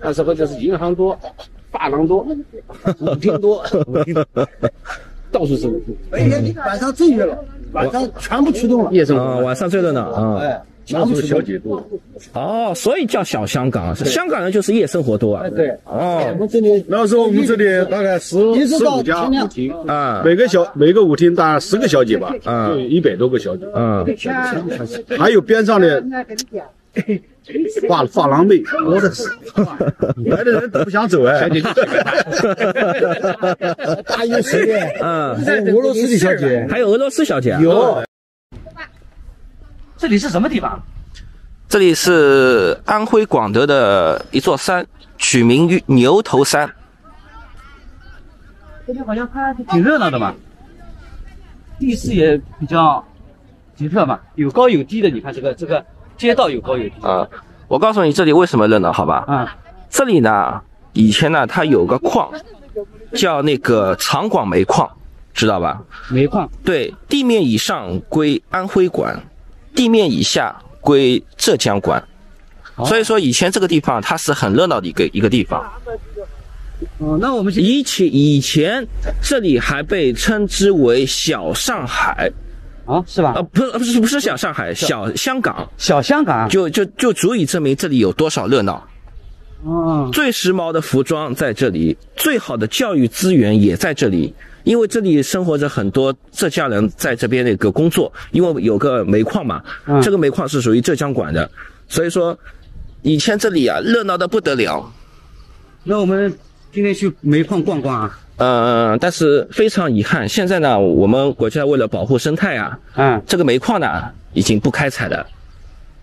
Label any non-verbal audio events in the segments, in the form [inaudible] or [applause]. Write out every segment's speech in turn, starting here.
那时候就是银行多，发廊多，舞厅多，到处是舞厅。哎呀，晚上最热了，晚上全部驱动了。夜生啊，活，晚上最热闹啊。哎，全那时候部。小姐多。哦，所以叫小香港，香港人就是夜生活多啊。对，哦我们这里那时候我们这里大概十十五家舞厅，啊每个小每个舞厅大概十个小姐吧，啊就一百多个小姐，啊，还有边上的发发廊妹，我的是，来的人都不想走哎。大 [laughs] 一十的，嗯，还有俄罗斯的小姐，还有俄罗斯小姐啊。有这里是什么地方？这里是安徽广德的一座山，取名于牛头山。这边好像看上去挺热闹的嘛，地势也比较奇特嘛，有高有低的。你看这个这个街道有高有低啊，我告诉你这里为什么热闹，好吧？啊，这里呢，以前呢，它有个矿，叫那个长广煤矿，知道吧？煤矿对，地面以上归安徽管，地面以下归浙江管。所以说，以前这个地方它是很热闹的一个一个地方。哦，那我们以前以前这里还被称之为小上海，啊是吧呃，？不是不是不是小上海，小香港，小香港就就就足以证明这里有多少热闹。哦，最时髦的服装在这里，最好的教育资源也在这里。因为这里生活着很多浙江人在这边那个工作，因为有个煤矿嘛，嗯这个煤矿是属于浙江管的，所以说以前这里啊热闹的不得了。那我们今天去煤矿逛逛啊。呃，但是非常遗憾，现在呢，我们国家为了保护生态啊，嗯，这个煤矿呢已经不开采了。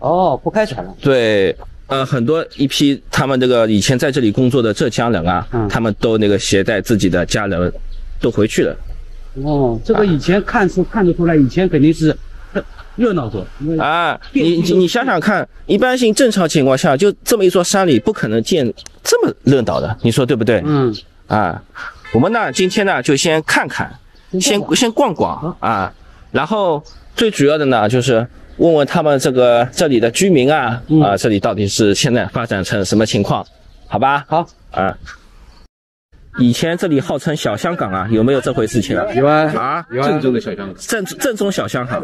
哦，不开采了。对，呃，很多一批他们这个以前在这里工作的浙江人啊，嗯他们都那个携带自己的家人都回去了。哦，这个以前看出看得出来，以前肯定是热闹多。啊，你你你想想看，一般性正常情况下，就这么一座山里，不可能建这么热闹的，你说对不对？嗯，啊，我们呢今天呢就先看看，先先逛逛啊，然后最主要的呢就是问问他们这个这里的居民啊，啊这里到底是现在发展成什么情况，好吧？好啊。以前这里号称小香港啊，有没有这回事情啊？有啊啊，有正宗的小香港。正正宗小香港，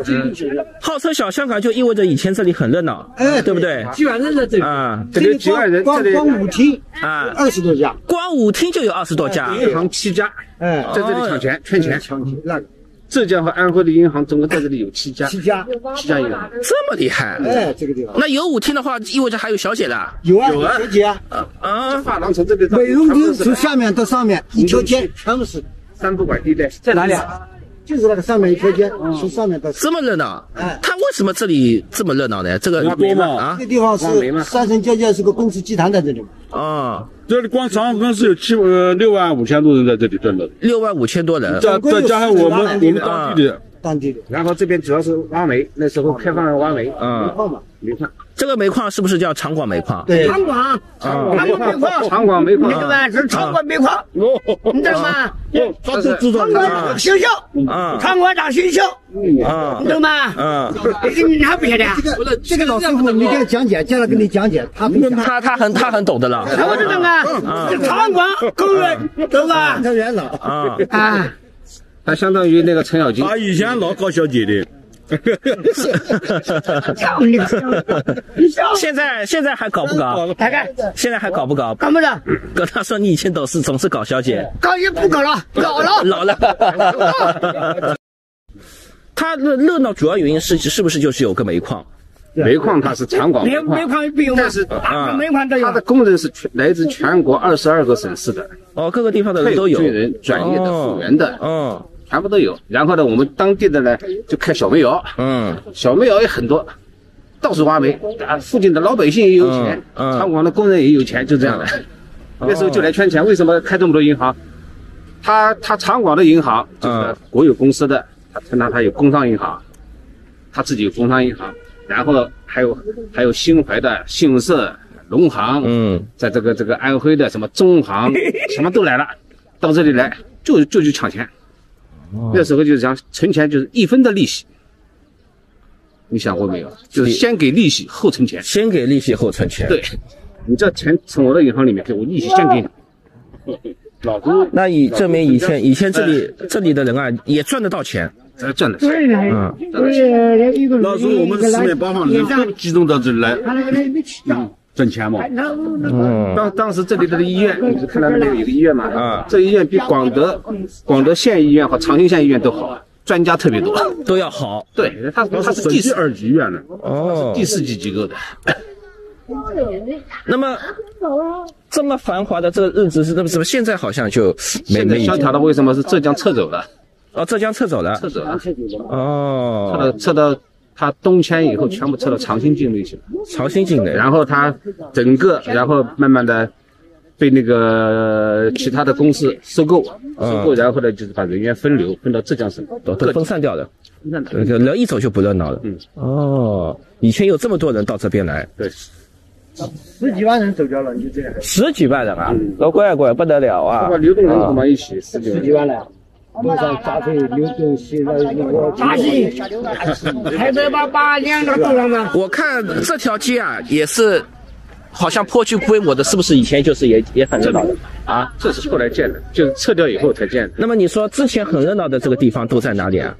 号称小香港就意味着以前这里很热闹，哎对不对？几万人在这里。啊这里几万人，这里光光舞厅啊，二十多家，光舞厅就有二十多家，银行七家哎，在这里抢钱圈钱。抢钱那个浙江和安徽的银行总共在这里有七家，七家，七家银行。这么厉害。哎，这个地方。那有舞厅的话，意味着还有小姐的？有啊，有啊。小姐啊，啊。发廊从这边到美容厅从下面到上面一条街。全部是，三不管地带。在哪里啊？就是。那个上面一条街，从上面到这么热闹？哎，他为什么这里这么热闹呢？这个多嘛啊？这个地方是三城交界是个公司集团在这里嘛，啊，这里光长虹公司有七呃六万五千多人在这里赚的，六万五千多人，再再加上我们我们当地的，当地的然后这边主要是挖煤，那时候开放了挖煤，嗯，矿嘛，煤矿，这个煤矿是不是叫长广煤矿？对，长广长广煤矿，长广煤矿，是长广煤矿，你知道吗？他是制长广学校，啊。长广大学校，啊。你懂吗？嗯，你还不晓得啊？这个这个老师傅你给他讲解，叫他给你讲解，他他他很他很懂的了那我知道啊，这长广工人，懂吧？他元老，啊。啊，他相当于那个程咬金。他以前老搞小姐的，[laughs] 现在现在还搞不搞？大概现在还搞不搞？搞不的？哥他说你以前都是总是搞小姐，搞也不搞了，老了。[laughs] 老了。他热热闹主要原因是是不是就是有个煤矿？煤矿它是长广煤煤煤矿，矿不用嘛但是，啊煤矿都有它。的工人是全来自全国二十二个省市的，哦，各个地方的人都有。军人、转业的、哦复员的，嗯全部都有。然后呢，我们当地的呢就开小煤窑，嗯小煤窑也很多，到处挖煤啊。附近的老百姓也有钱，嗯嗯长广的工人也有钱，就这样的。那时候就来圈钱。为什么开这么多银行？他他长广的银行就是嗯国有公司的，他承担他有工商银行，他自己有工商银行，然后还有还有新怀的信用社、农行，嗯，在这个这个安徽的什么中行，[laughs] 什么都来了，到这里来就就去抢钱。那时候就是讲存钱就是一分的利息，你想过没有？就是先给利息后存钱。先给利息后存钱。对，你这钱存我的银行里面，给我利息先给你。老公那以证明以前以前这里这里的人啊也赚得到钱，才赚的钱。嗯，那时候我们四面八方人都集中到这里来，嗯，挣钱嘛。嗯，当当时这里头的医院，你是看到那里有个医院嘛？啊这医院比广德广德县医院和长兴县医院都好，专家特别多。都要好对，它它它是第四级二级医院的，哦第。四级机构的。那么这么繁华的这个日子是那么什么现在好像就没没萧条的为什么是浙江撤走了？哦，浙江撤走了撤走了，撤哦，到撤到他东迁以后，全部撤到长兴境内去了。长兴境内，然后他整个，然后慢慢的被那个其他的公司收购，收购，然后呢就是把人员分流，分到浙江省，都都分散掉的，那这个人一走就不热闹了。嗯，哦，以前有这么多人到这边来，对，十几万人走掉了，你就这样。十几万人啊，老乖乖不得了啊！流动人口嘛一起十几万十几万了，路上杂费、流动现在那个大戏，还得把把两个走上嘛。我看这条街啊，也是好像颇具规模的，是不是以前就是也也很热闹的？啊，这是后来建的，就是撤掉以后才建的。那么你说之前很热闹的这个地方都在哪里啊？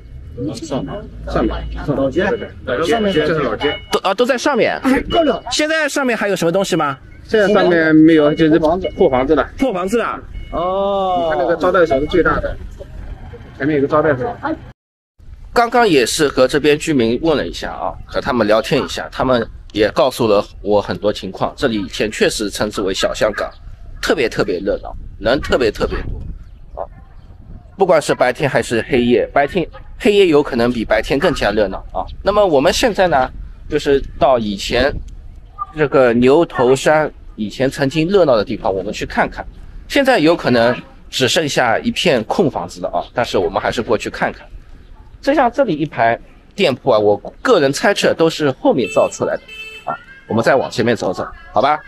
上上面老街，老街，这是老街。都啊都在上面。够了，现在上面还有什么东西吗？现在上面没有，就是房子破房子了。破房子了。哦你看那个招待所是最大的，前面有个招待所。刚刚也是和这边居民问了一下啊，和他们聊天一下，他们也告诉了我很多情况。这里以前确实称之为小香港，特别特别热闹，人特别特别多啊。不管是白天还是黑夜，白天黑夜有可能比白天更加热闹啊。那么我们现在呢，就是到以前这个牛头山以前曾经热闹的地方，我们去看看。现在有可能只剩下一片空房子了啊，但是我们还是过去看看。就像这里一排店铺啊，我个人猜测都是后面造出来的啊。我们再往前面走走，好吧？